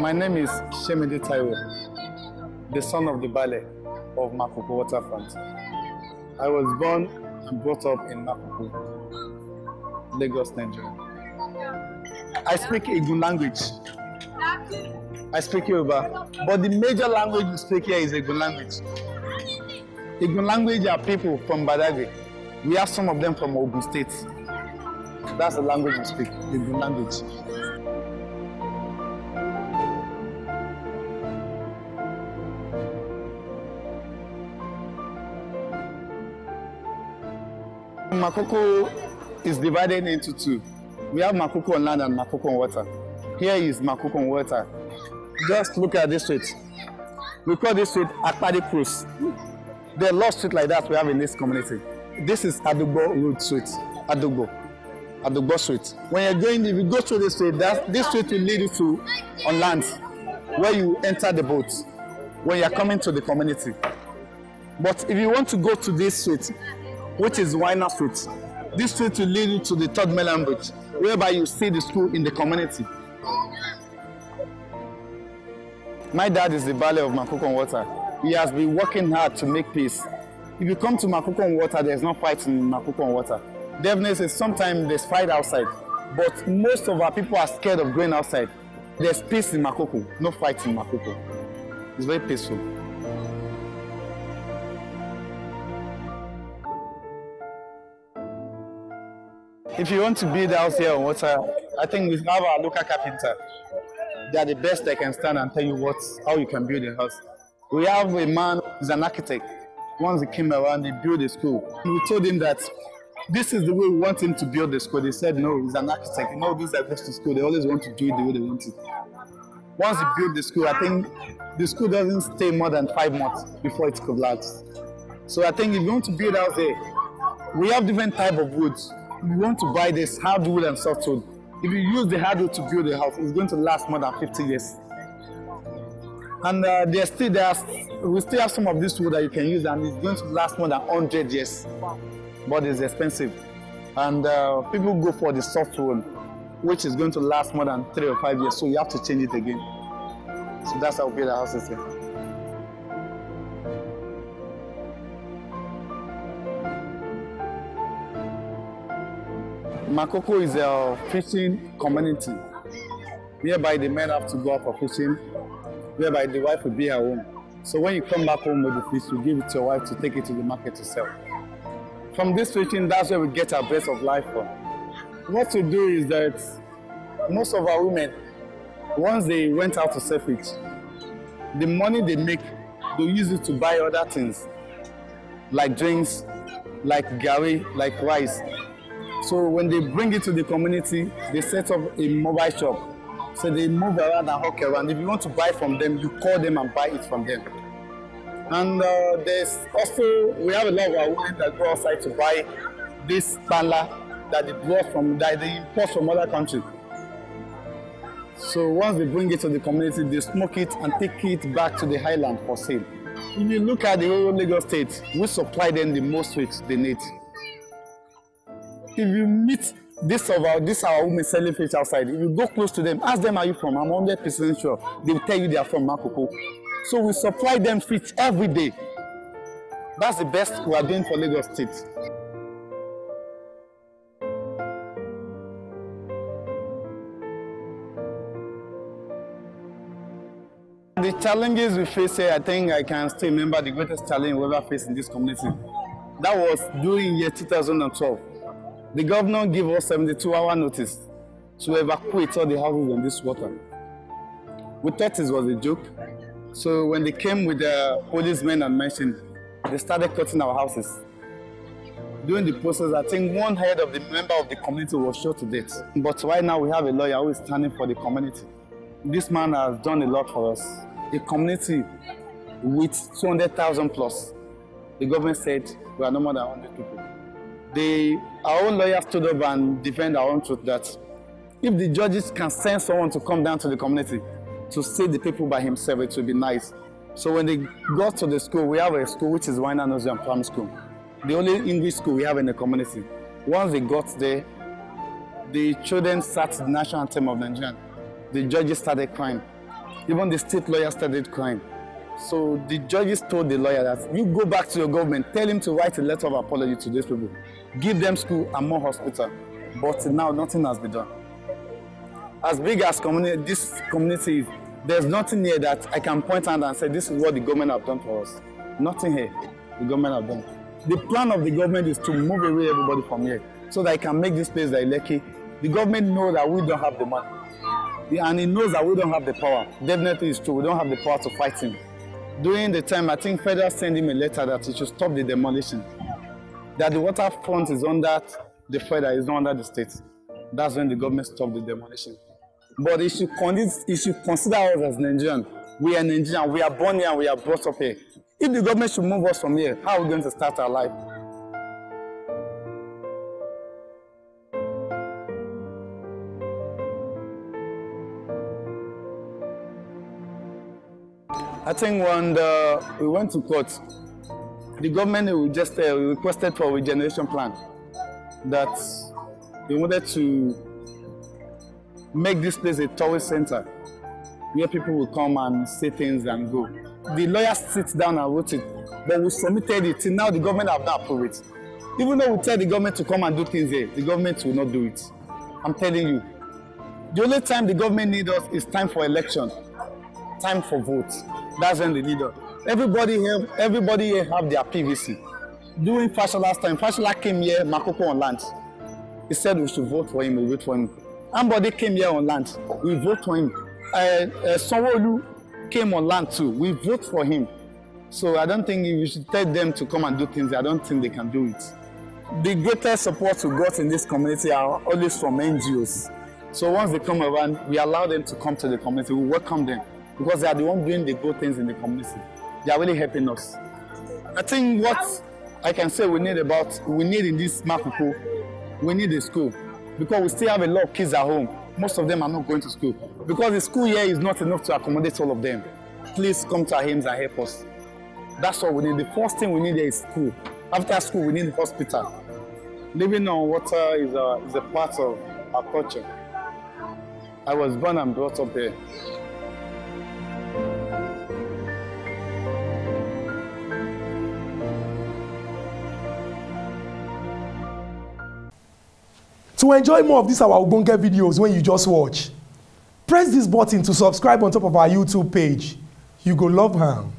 My name is Shemide Taiwo, the son of the Bale of Makoko Waterfront. I was born and brought up in Makoko, Lagos, Nigeria. I speak Igun language. I speak Yoruba, but the major language we speak here is Igun language. Igun language are people from Badagry. We have some of them from Ogun State. That's the language we speak, Igun language. Makoko is divided into two. We have Makoko on land and Makoko on water. Here is Makoko on water. Just look at this street. We call this street Akpadi are lots of streets like that we have in this community. This is Adugbo Road Street. Adugbo. Adugbo Street. When you're going, if you go through this street, that, this street will lead you to on land, where you enter the boat when you're coming to the community. But if you want to go to this street, which is Winer Street, this street will lead you to the third mainland bridge, whereby you see the school in the community. My dad is the valet of Makoko Water. He has been working hard to make peace. If you come to Makoko Water, there's no fight in Makoko Water. Definitely, sometimes there's fight outside, but most of our people are scared of going outside. There's peace in Makoko, no fight in Makoko. It's very peaceful. If you want to build house here on water, I think we have our local carpenter. They are the best that can stand and tell you what how you can build a house. We have a man who's an architect. Once he came around, he built a school. We told him that this is the way we want him to build the school. They said no, he's an architect. Know, these that goes to school, they always want to do it the way they want it. Once he built the school, I think the school doesn't stay more than five months before it collapses. So I think if you want to build a house here, we have different type of woods. You want to buy this hardwood and softwood, if you use the hardwood to build a house, it's going to last more than 50 years. And uh, there's still there's, we still have some of this wood that you can use, and it's going to last more than 100 years. But it's expensive, and uh, people go for the softwood, which is going to last more than three or five years. So you have to change it again. So that's how build the houses here. Makoko is a fishing community whereby the men have to go out for fishing, whereby the wife will be at home. So when you come back home with the fish, you give it to your wife to take it to the market to sell. From this fishing, that's where we get our best of life from. What we do is that most of our women, once they went out to sell fish, the money they make, they use it to buy other things, like drinks, like gari, like rice. So when they bring it to the community, they set up a mobile shop. So they move around and hawk around. If you want to buy from them, you call them and buy it from them. And uh, there's also, we have a lot of our women that go outside to buy this bala that they brought from, that they import from other countries. So once they bring it to the community, they smoke it and take it back to the highland for sale. If you look at the whole Lagos state, we supply them the most fish they need. If you meet this of our this our women selling fish outside, if you go close to them, ask them are you from? I'm 100 percent sure they will tell you they are from Makoko. So we supply them fish every day. That's the best we are doing for Lagos State. The challenges we face here, I think I can still remember the greatest challenge we ever faced in this community. That was during year 2012. The governor gave us 72 hour notice to evacuate all the houses in this water. We thought it was a joke. So when they came with the policemen and mentioned, they started cutting our houses. During the process, I think one head of the member of the community was shot to death. But right now we have a lawyer who is standing for the community. This man has done a lot for us. A community with 200,000 plus. The government said we are no more than 100 people. Our own lawyer stood up and defend our own truth that if the judges can send someone to come down to the community to see the people by himself, it would be nice. So when they got to the school, we have a school which is Nursery and Primary School. The only English school we have in the community. Once they got there, the children started the national anthem of Nigeria. The judges started crying. Even the state lawyer started crying. So the judges told the lawyer that you go back to your government, tell him to write a letter of apology to these people, give them school and more hospital. But now nothing has been done. As big as community, this community is, there's nothing here that I can point out and say this is what the government have done for us. Nothing here the government have done. The plan of the government is to move away everybody from here so that I can make this place like Lekki. The government knows that we don't have the money. And it knows that we don't have the power. Definitely it's true, we don't have the power to fight him. During the time, I think Federal sent him a letter that he should stop the demolition. That the waterfront is under the federal, is not under the state. That's when the government stopped the demolition. But he should, he should consider us as Nigerian. We are Nigerian, we are born here we are brought up here. If the government should move us from here, how are we going to start our life? I think when the, we went to court, the government just uh, requested for regeneration plan that they wanted to make this place a tourist center where people will come and see things and go. The lawyer sits down and wrote it, but we submitted it. Till now, the government have not approved it. Even though we tell the government to come and do things here, the government will not do it. I'm telling you. The only time the government need us is time for election, time for votes. That's when they need us. Everybody here, everybody here have their PVC. During Fashola's time, Fashola came here, Makoko on land. He said we should vote for him, we vote for him. Ambode came here on land, we vote for him. Uh, uh, sanwo came on land too, we vote for him. So I don't think you should tell them to come and do things. I don't think they can do it. The greatest support we got in this community are always from NGOs. So once they come around, we allow them to come to the community. We welcome them because they are the ones doing the good things in the community. They are really helping us. I think what I can say we need about we need in this Makoko, we need a school because we still have a lot of kids at home. Most of them are not going to school because the school year is not enough to accommodate all of them. Please come to our homes and help us. That's what we need. The first thing we need is school. After school, we need hospital. Living on water is a, is a part of our culture. I was born and brought up here. To enjoy more of these our Ogbonge videos when you just watch, press this button to subscribe on top of our YouTube page. You go love am.